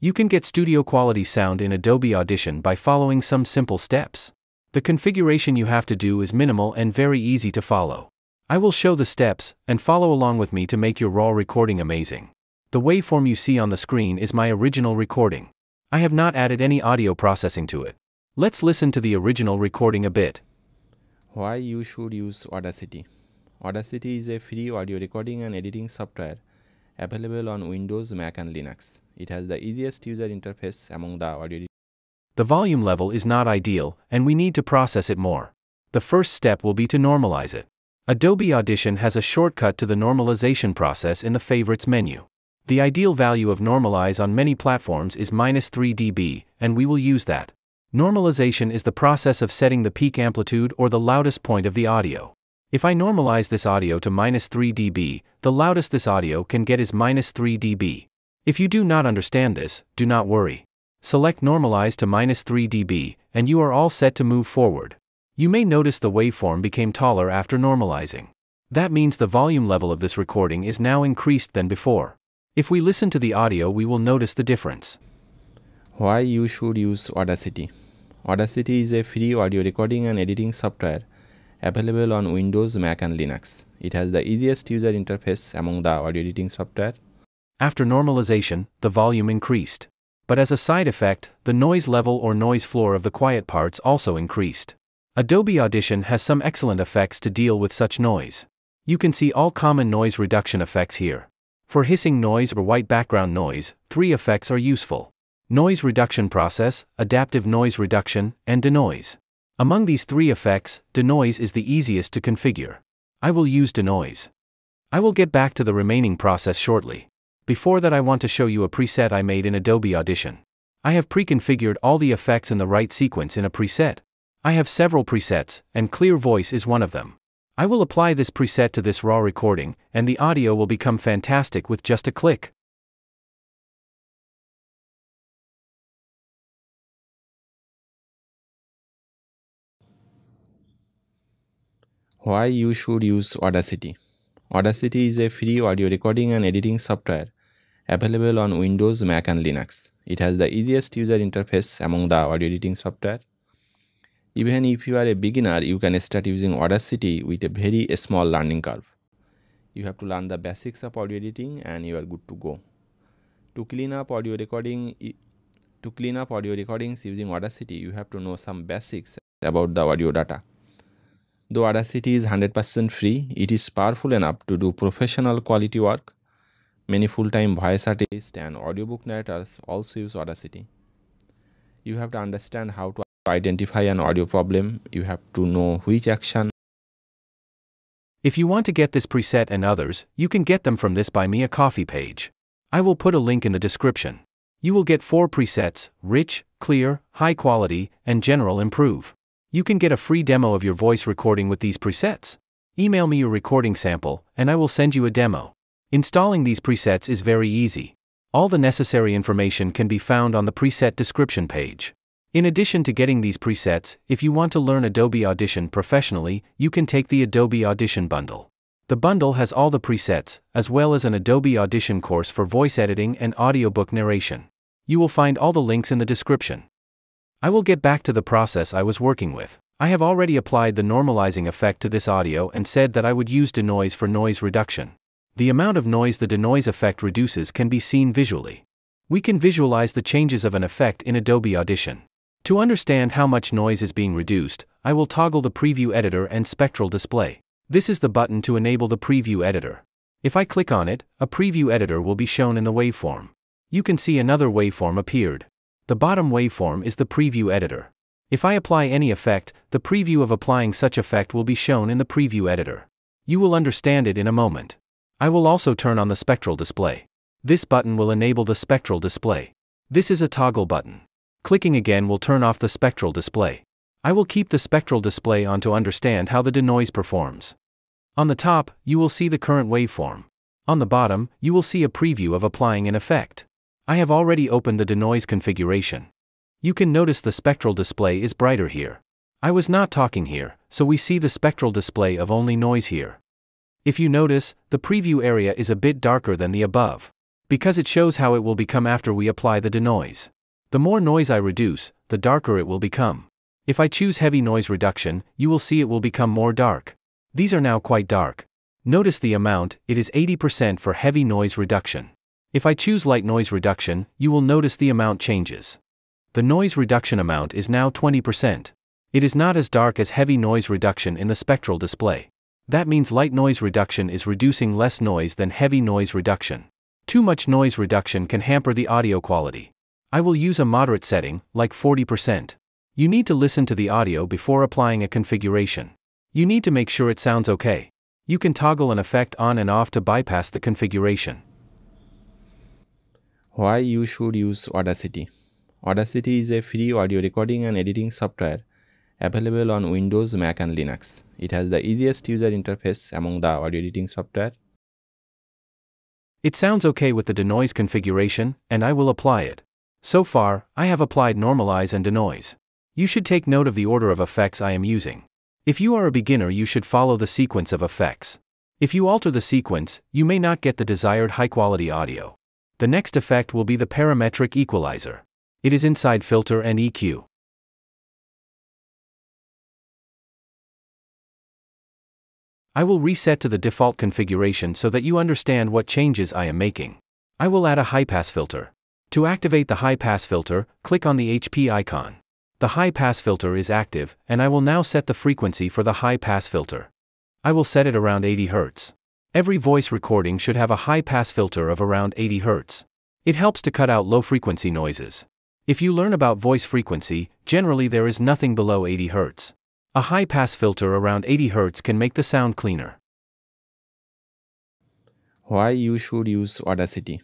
You can get studio quality sound in Adobe Audition by following some simple steps. The configuration you have to do is minimal and very easy to follow. I will show the steps, and follow along with me to make your raw recording amazing. The waveform you see on the screen is my original recording. I have not added any audio processing to it. Let's listen to the original recording a bit. Why you should use Audacity? Audacity is a free audio recording and editing software available on Windows, Mac and Linux. It has the easiest user interface among the audio The volume level is not ideal, and we need to process it more. The first step will be to normalize it. Adobe Audition has a shortcut to the normalization process in the Favorites menu. The ideal value of normalize on many platforms is minus 3 dB, and we will use that. Normalization is the process of setting the peak amplitude or the loudest point of the audio. If I normalize this audio to minus 3 dB, the loudest this audio can get is minus 3 dB. If you do not understand this, do not worry. Select Normalize to minus 3 dB, and you are all set to move forward. You may notice the waveform became taller after normalizing. That means the volume level of this recording is now increased than before. If we listen to the audio, we will notice the difference. Why you should use Audacity? Audacity is a free audio recording and editing software available on Windows, Mac and Linux. It has the easiest user interface among the audio editing software. After normalization, the volume increased. But as a side effect, the noise level or noise floor of the quiet parts also increased. Adobe Audition has some excellent effects to deal with such noise. You can see all common noise reduction effects here. For hissing noise or white background noise, three effects are useful noise reduction process, adaptive noise reduction, and denoise. Among these three effects, denoise is the easiest to configure. I will use denoise. I will get back to the remaining process shortly. Before that, I want to show you a preset I made in Adobe Audition. I have pre configured all the effects in the right sequence in a preset. I have several presets, and Clear Voice is one of them. I will apply this preset to this raw recording, and the audio will become fantastic with just a click. Why you should use Audacity? Audacity is a free audio recording and editing software available on Windows, Mac and Linux. It has the easiest user interface among the audio editing software even if you are a beginner, you can start using Audacity with a very small learning curve. You have to learn the basics of audio editing and you are good to go. To clean up audio recording to clean up audio recordings using Audacity, you have to know some basics about the audio data. Though Audacity is 100% free, it is powerful enough to do professional quality work. Many full-time voice artists and audiobook narrators also use Audacity. You have to understand how to identify an audio problem, you have to know which action. If you want to get this preset and others, you can get them from this Buy Me a Coffee page. I will put a link in the description. You will get four presets rich, clear, high quality, and general improve. You can get a free demo of your voice recording with these presets. Email me your recording sample, and I will send you a demo. Installing these presets is very easy. All the necessary information can be found on the preset description page. In addition to getting these presets, if you want to learn Adobe Audition professionally, you can take the Adobe Audition bundle. The bundle has all the presets, as well as an Adobe Audition course for voice editing and audiobook narration. You will find all the links in the description. I will get back to the process I was working with. I have already applied the normalizing effect to this audio and said that I would use denoise for noise reduction. The amount of noise the denoise effect reduces can be seen visually. We can visualize the changes of an effect in Adobe Audition. To understand how much noise is being reduced, I will toggle the preview editor and spectral display. This is the button to enable the preview editor. If I click on it, a preview editor will be shown in the waveform. You can see another waveform appeared. The bottom waveform is the preview editor. If I apply any effect, the preview of applying such effect will be shown in the preview editor. You will understand it in a moment. I will also turn on the spectral display. This button will enable the spectral display. This is a toggle button. Clicking again will turn off the spectral display. I will keep the spectral display on to understand how the denoise performs. On the top, you will see the current waveform. On the bottom, you will see a preview of applying an effect. I have already opened the denoise configuration. You can notice the spectral display is brighter here. I was not talking here, so we see the spectral display of only noise here. If you notice, the preview area is a bit darker than the above. Because it shows how it will become after we apply the denoise. The more noise I reduce, the darker it will become. If I choose heavy noise reduction, you will see it will become more dark. These are now quite dark. Notice the amount, it is 80% for heavy noise reduction. If I choose light noise reduction, you will notice the amount changes. The noise reduction amount is now 20%. It is not as dark as heavy noise reduction in the spectral display. That means light noise reduction is reducing less noise than heavy noise reduction. Too much noise reduction can hamper the audio quality. I will use a moderate setting, like 40%. You need to listen to the audio before applying a configuration. You need to make sure it sounds okay. You can toggle an effect on and off to bypass the configuration. Why you should use Audacity? Audacity is a free audio recording and editing software available on Windows, Mac and Linux. It has the easiest user interface among the audio editing software. It sounds okay with the denoise configuration, and I will apply it. So far, I have applied normalize and denoise. You should take note of the order of effects I am using. If you are a beginner, you should follow the sequence of effects. If you alter the sequence, you may not get the desired high quality audio. The next effect will be the parametric equalizer. It is inside filter and EQ. I will reset to the default configuration so that you understand what changes I am making. I will add a high pass filter. To activate the high pass filter, click on the HP icon. The high pass filter is active, and I will now set the frequency for the high pass filter. I will set it around 80 Hz. Every voice recording should have a high pass filter of around 80 Hz. It helps to cut out low frequency noises. If you learn about voice frequency, generally there is nothing below 80 Hz. A high pass filter around 80 Hz can make the sound cleaner. Why you should use Audacity?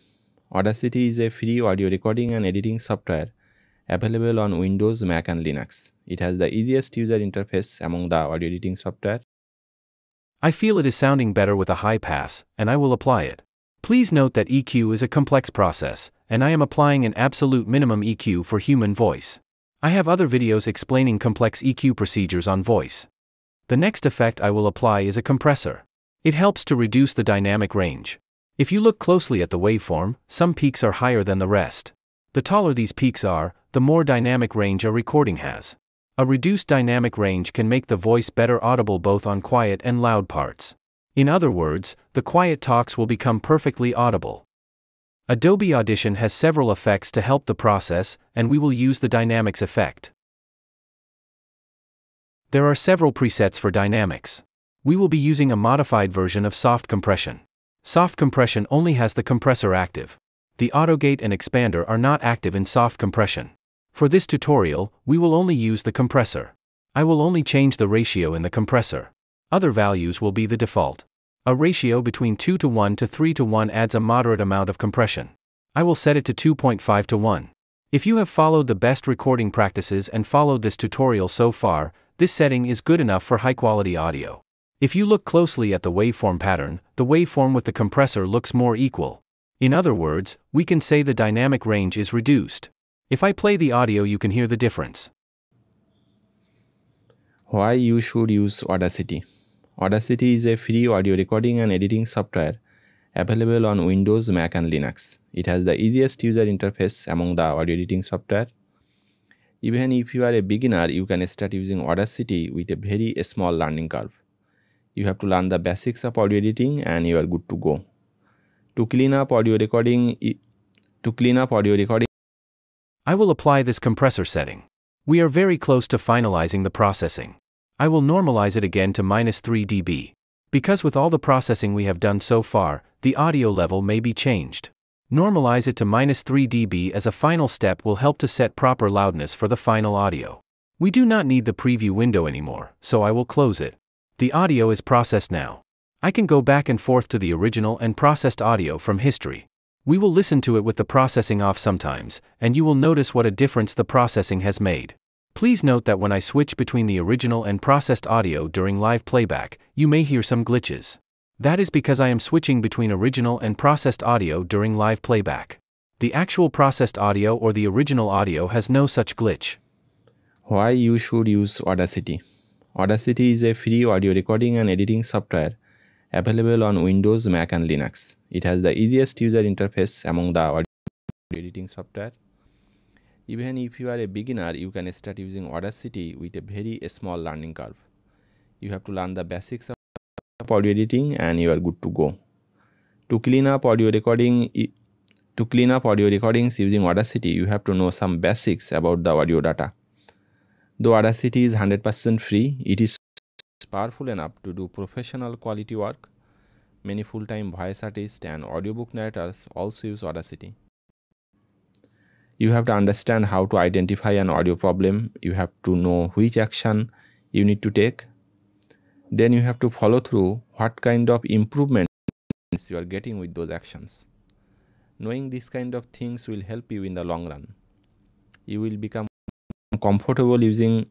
Audacity is a free audio recording and editing software available on Windows, Mac and Linux. It has the easiest user interface among the audio editing software. I feel it is sounding better with a high pass, and I will apply it. Please note that EQ is a complex process, and I am applying an absolute minimum EQ for human voice. I have other videos explaining complex EQ procedures on voice. The next effect I will apply is a compressor. It helps to reduce the dynamic range. If you look closely at the waveform, some peaks are higher than the rest. The taller these peaks are, the more dynamic range a recording has. A reduced dynamic range can make the voice better audible both on quiet and loud parts. In other words, the quiet talks will become perfectly audible. Adobe Audition has several effects to help the process, and we will use the Dynamics effect. There are several presets for Dynamics. We will be using a modified version of soft compression. Soft compression only has the compressor active. The autogate and expander are not active in soft compression. For this tutorial, we will only use the compressor. I will only change the ratio in the compressor. Other values will be the default. A ratio between 2 to 1 to 3 to 1 adds a moderate amount of compression. I will set it to 2.5 to 1. If you have followed the best recording practices and followed this tutorial so far, this setting is good enough for high quality audio. If you look closely at the waveform pattern, the waveform with the compressor looks more equal. In other words, we can say the dynamic range is reduced. If I play the audio, you can hear the difference. Why you should use Audacity? Audacity is a free audio recording and editing software available on Windows, Mac and Linux. It has the easiest user interface among the audio editing software. Even if you are a beginner, you can start using Audacity with a very small learning curve. You have to learn the basics of audio editing and you are good to go. To clean up audio recording, to clean up audio recording, I will apply this compressor setting. We are very close to finalizing the processing. I will normalize it again to minus 3 dB. Because with all the processing we have done so far, the audio level may be changed. Normalize it to minus 3 dB as a final step will help to set proper loudness for the final audio. We do not need the preview window anymore, so I will close it. The audio is processed now. I can go back and forth to the original and processed audio from history. We will listen to it with the processing off sometimes, and you will notice what a difference the processing has made. Please note that when I switch between the original and processed audio during live playback, you may hear some glitches. That is because I am switching between original and processed audio during live playback. The actual processed audio or the original audio has no such glitch. Why you should use Audacity? Audacity is a free audio recording and editing software available on Windows, Mac and Linux. It has the easiest user interface among the audio editing software. Even if you are a beginner, you can start using Audacity with a very small learning curve. You have to learn the basics of audio editing and you are good to go. To clean up audio recording to clean up audio recordings using Audacity, you have to know some basics about the audio data. Though Audacity is 100% free, it is powerful enough to do professional quality work. Many full-time voice artists and audiobook narrators also use Audacity. You have to understand how to identify an audio problem. You have to know which action you need to take. Then you have to follow through what kind of improvements you are getting with those actions. Knowing these kind of things will help you in the long run. You will become comfortable using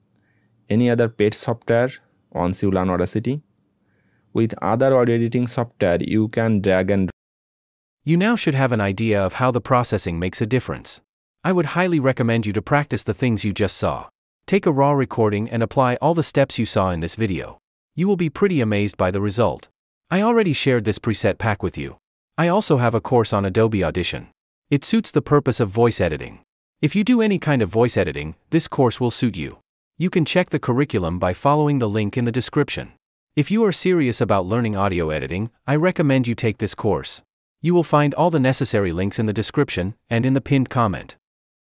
any other paid software once you learn Audacity. With other audio editing software, you can drag and You now should have an idea of how the processing makes a difference. I would highly recommend you to practice the things you just saw. Take a raw recording and apply all the steps you saw in this video. You will be pretty amazed by the result. I already shared this preset pack with you. I also have a course on Adobe Audition. It suits the purpose of voice editing. If you do any kind of voice editing, this course will suit you. You can check the curriculum by following the link in the description. If you are serious about learning audio editing, I recommend you take this course. You will find all the necessary links in the description and in the pinned comment.